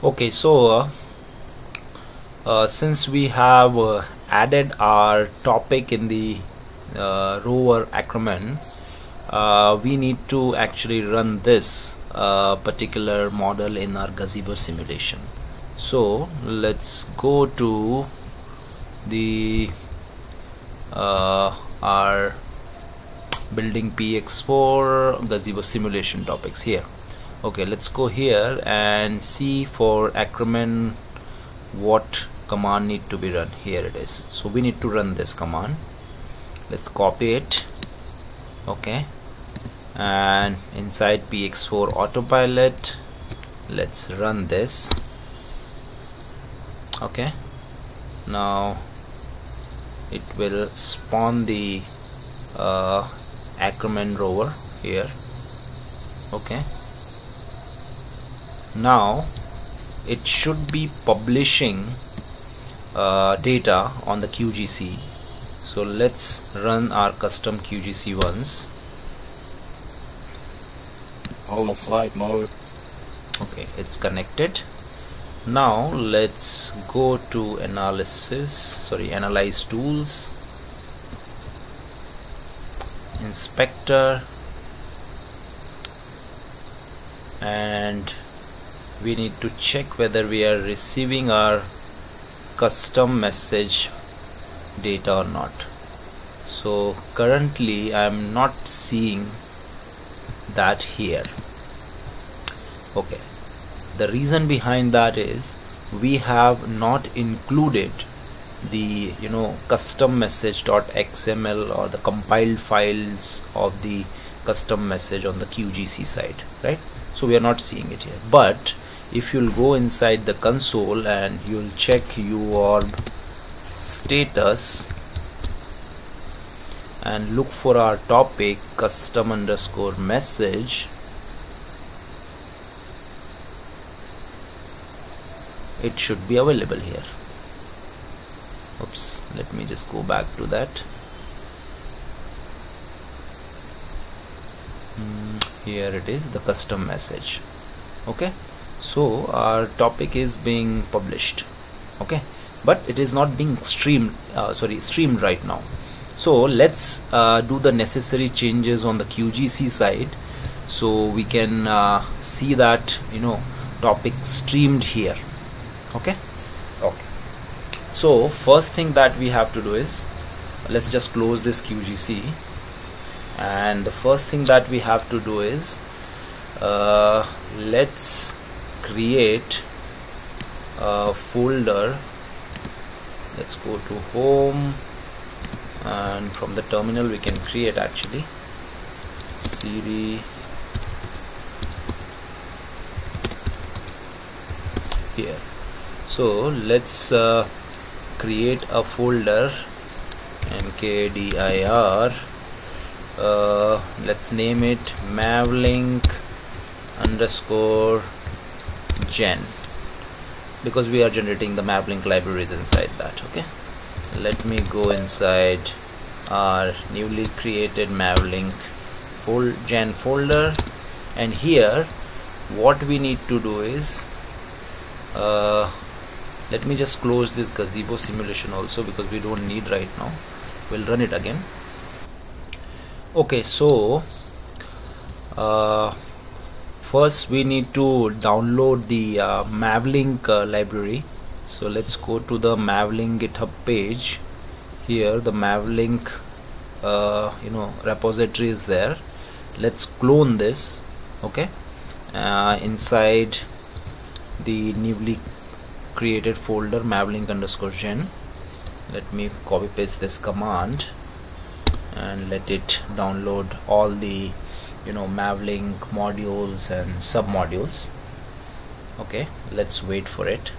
okay so uh, uh, since we have uh, added our topic in the uh, rover uh, we need to actually run this uh, particular model in our gazebo simulation. So let's go to the our building px4 gazebo simulation topics here okay let's go here and see for Ackermann what command need to be run. Here it is. So we need to run this command. Let's copy it. Okay. And inside px4 autopilot let's run this. Okay. Now it will spawn the uh, Ackermann rover here. Okay now it should be publishing uh, data on the QGC so let's run our custom QGC once holo flight mode. Okay it's connected. Now let's go to analysis sorry analyze tools. Inspector. And we need to check whether we are receiving our custom message data or not. So currently I'm not seeing that here. Okay. The reason behind that is we have not included the you know custom message.xml or the compiled files of the custom message on the QGC side right? So we are not seeing it here. But if you'll go inside the console and you'll check uorb status and look for our topic custom underscore message it should be available here. Oops let me just go back to that. Mm, here it is the custom message. Okay so our topic is being published okay? But it is not being streamed uh, sorry streamed right now. So let's uh, do the necessary changes on the QGC side so we can uh, see that you know topic streamed here okay? Okay. So first thing that we have to do is let's just close this QGC and the first thing that we have to do is uh, let's create a folder. Let's go to home and from the terminal we can create actually. Cd here. So let's uh, create a folder mkdir uh, let's name it mavlink underscore gen because we are generating the mavlink libraries inside that okay? Let me go inside our newly created mavlink fold gen folder and here what we need to do is uh, let me just close this gazebo simulation also because we don't need right now. We'll run it again. Okay so uh, first we need to download the uh, Mavlink uh, library. So let's go to the Mavlink github page. Here the Mavlink uh, you know repository is there. Let's clone this okay? Uh, inside the newly created folder mavlink underscore gen. Let me copy paste this command and let it download all the you know mavlink modules and sub modules okay let's wait for it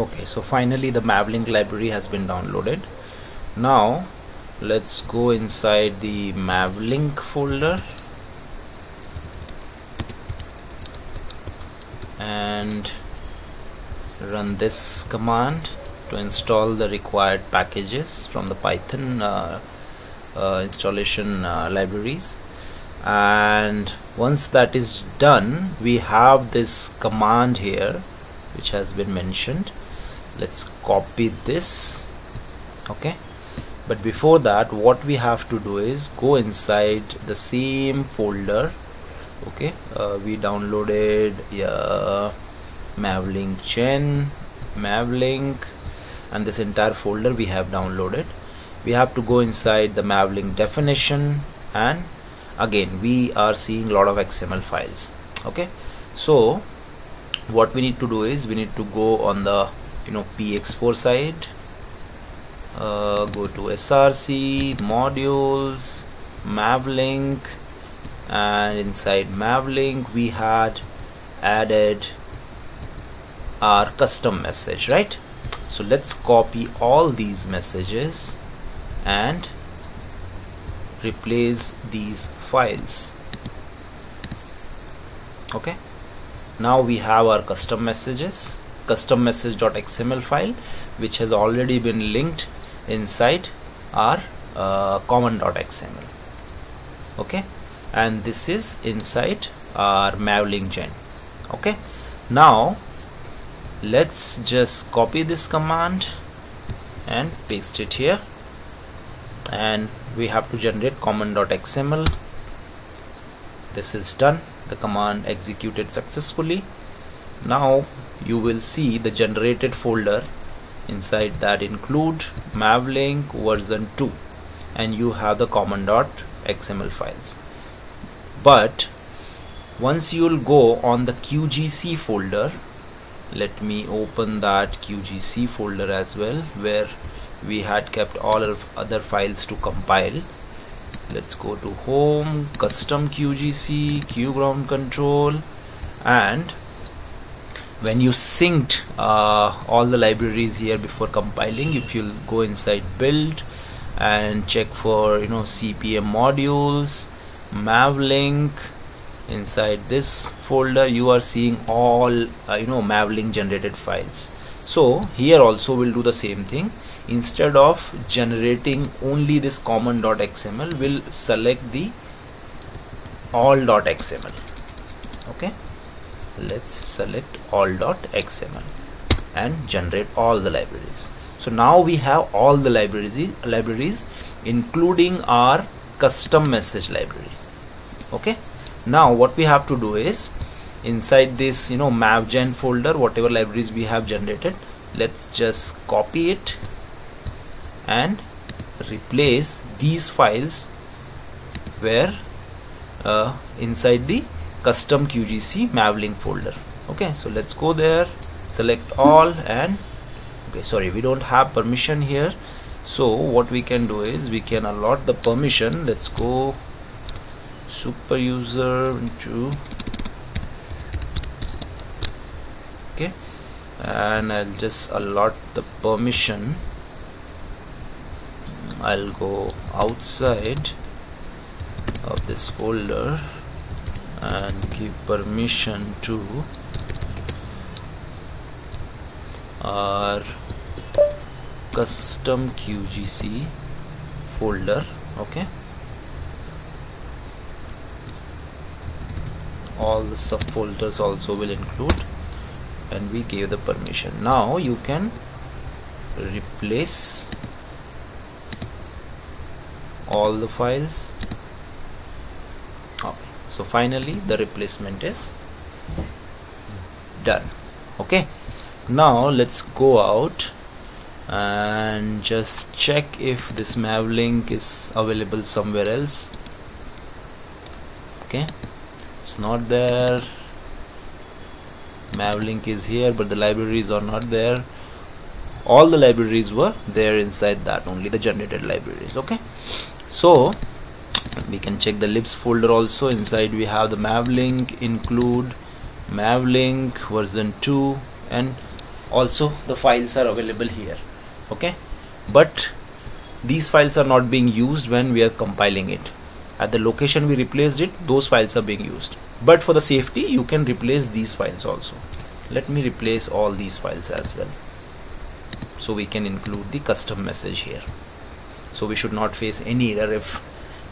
okay so finally the mavlink library has been downloaded. Now let's go inside the mavlink folder. And run this command to install the required packages from the python uh, uh, installation uh, libraries. And once that is done we have this command here which has been mentioned let's copy this okay? But before that what we have to do is go inside the same folder okay? Uh, we downloaded yeah, mavlink gen mavlink and this entire folder we have downloaded. We have to go inside the mavlink definition and again we are seeing a lot of xml files okay? So what we need to do is we need to go on the you know px4 side uh, go to src modules mavlink and inside mavlink we had added our custom message right? So let's copy all these messages and replace these files. Okay? Now we have our custom messages custom message.xml file which has already been linked inside our uh, common.xml okay? And this is inside our mavlink gen okay? Now let's just copy this command and paste it here. And we have to generate common.xml this is done. The command executed successfully now you will see the generated folder. Inside that include mavlink version 2 and you have the common.xml files. But once you'll go on the qgc folder let me open that qgc folder as well where we had kept all of other files to compile. Let's go to home custom qgc qground control and when you synced uh, all the libraries here before compiling if you go inside build and check for you know cpm modules mavlink inside this folder you are seeing all uh, you know mavlink generated files. So here also we'll do the same thing. Instead of generating only this common.xml we'll select the all.xml okay let's select all.xml and generate all the libraries. So now we have all the libraries libraries including our custom message library. Okay? Now what we have to do is inside this you know mapgen folder whatever libraries we have generated let's just copy it and replace these files where uh, inside the custom QGC Mavlink folder. Okay so let's go there select all and okay sorry we don't have permission here. So what we can do is we can allot the permission. Let's go super user into okay and I'll just allot the permission. I'll go outside of this folder and give permission to our custom QGC folder okay? All the subfolders also will include and we gave the permission. Now you can replace all the files so finally the replacement is done. Okay. Now let's go out and just check if this mavlink is available somewhere else. Okay. It's not there. Mavlink is here but the libraries are not there. All the libraries were there inside that only the generated libraries. Okay. So we can check the libs folder also. Inside we have the mavlink include mavlink version 2 and also the files are available here okay? But these files are not being used when we are compiling it. At the location we replaced it those files are being used. But for the safety you can replace these files also. Let me replace all these files as well so we can include the custom message here. So we should not face any error if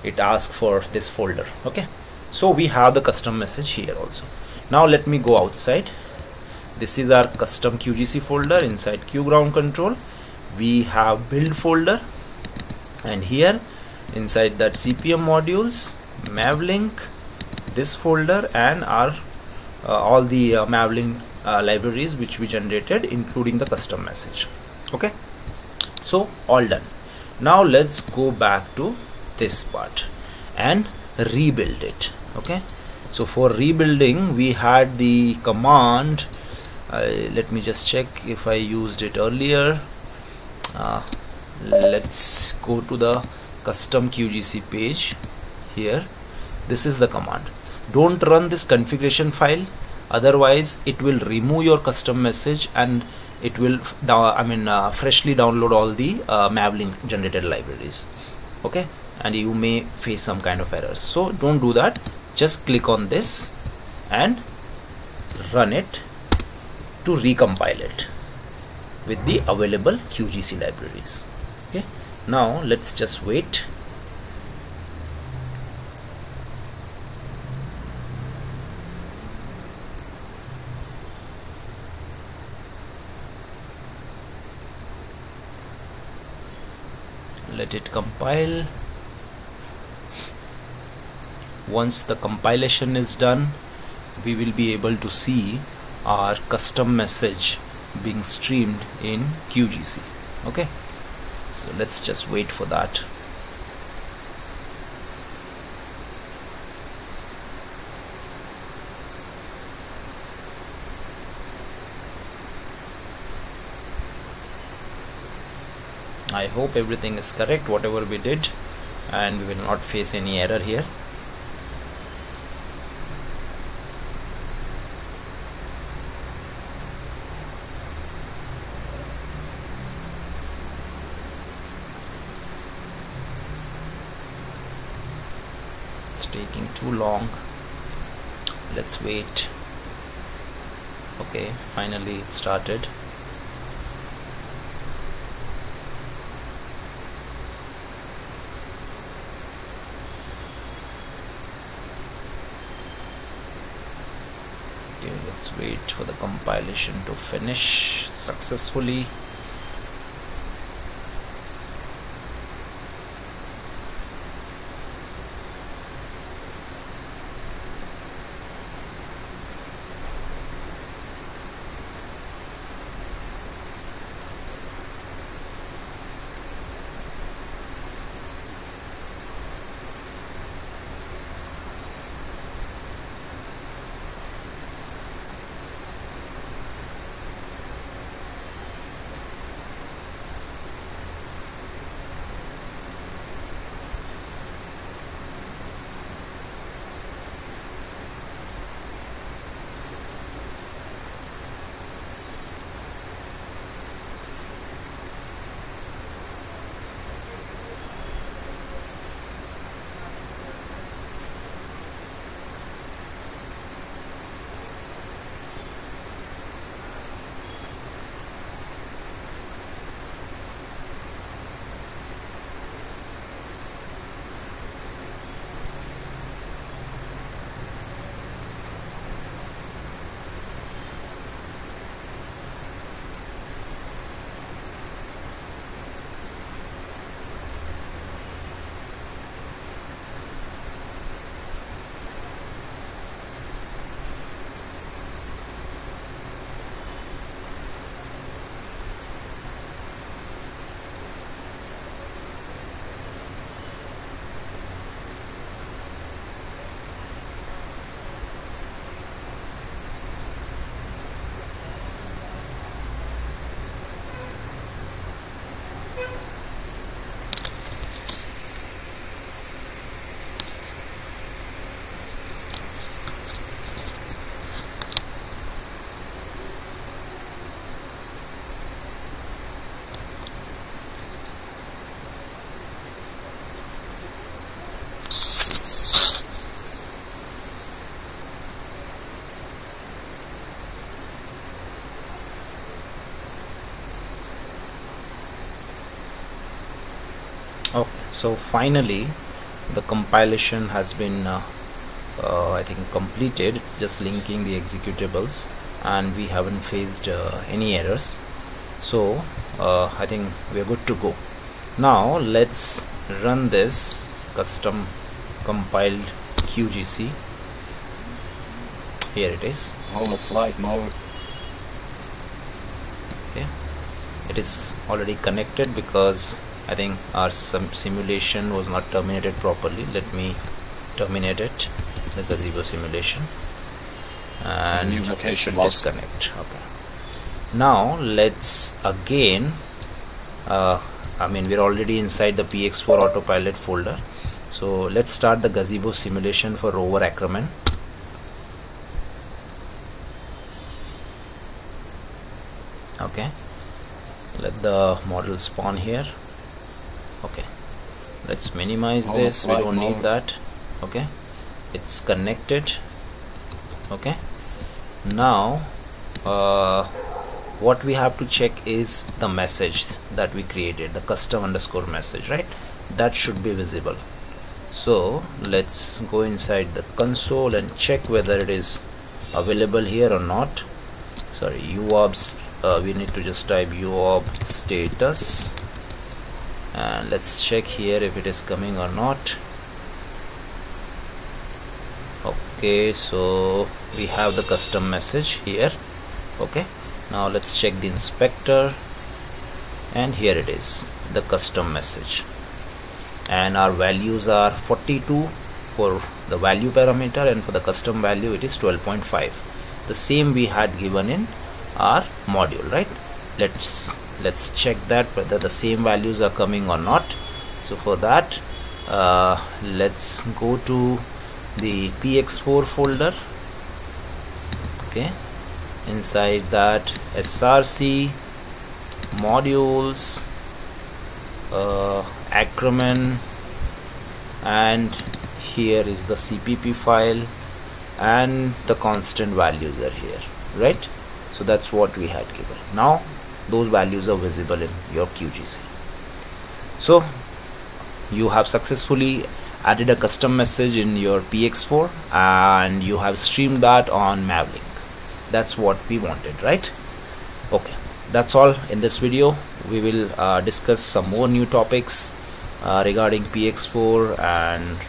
it asks for this folder okay? So we have the custom message here also. Now let me go outside. This is our custom QGC folder inside QGround control. We have build folder. And here inside that CPM modules mavlink this folder and our uh, all the uh, mavlink uh, libraries which we generated including the custom message okay? So all done. Now let's go back to this part and rebuild it okay? So for rebuilding we had the command uh, let me just check if I used it earlier. Uh, let's go to the custom QGC page here. This is the command. Don't run this configuration file otherwise it will remove your custom message and it will I mean uh, freshly download all the uh, Mavlink generated libraries okay and you may face some kind of errors. So don't do that. Just click on this and run it to recompile it with the available QGC libraries. Okay. Now let's just wait. Let it compile once the compilation is done we will be able to see our custom message being streamed in QGC okay? So let's just wait for that. I hope everything is correct whatever we did and we will not face any error here taking too long. Let's wait. Okay finally it started. Okay let's wait for the compilation to finish successfully okay so finally the compilation has been uh, uh, I think completed. It's just linking the executables and we haven't faced uh, any errors. So uh, I think we're good to go. Now let's run this custom compiled QGC here it is. Home of flight mode. okay it is already connected because I think our sim simulation was not terminated properly. Let me terminate it the gazebo simulation. And new location should disconnect. Okay. Now let's again uh, I mean we're already inside the px4 autopilot folder. So let's start the gazebo simulation for rover Ackerman. Okay. Let the model spawn here okay. Let's minimize this. We don't need that. Okay. It's connected. Okay. Now uh, what we have to check is the message that we created the custom underscore message right? That should be visible. So let's go inside the console and check whether it is available here or not. Sorry uorbs uh, we need to just type uorb status and let's check here if it is coming or not. Okay so we have the custom message here. Okay now let's check the inspector. And here it is the custom message. And our values are 42 for the value parameter and for the custom value it is 12.5 the same we had given in our module right? Let's let's check that whether the same values are coming or not. So for that uh, let's go to the px4 folder. Okay. Inside that src modules uh, acronym and here is the cpp file and the constant values are here right? So that's what we had given. Now those values are visible in your QGC so you have successfully added a custom message in your px4 and you have streamed that on mavlink that's what we wanted right? Okay that's all in this video. We will uh, discuss some more new topics uh, regarding px4 and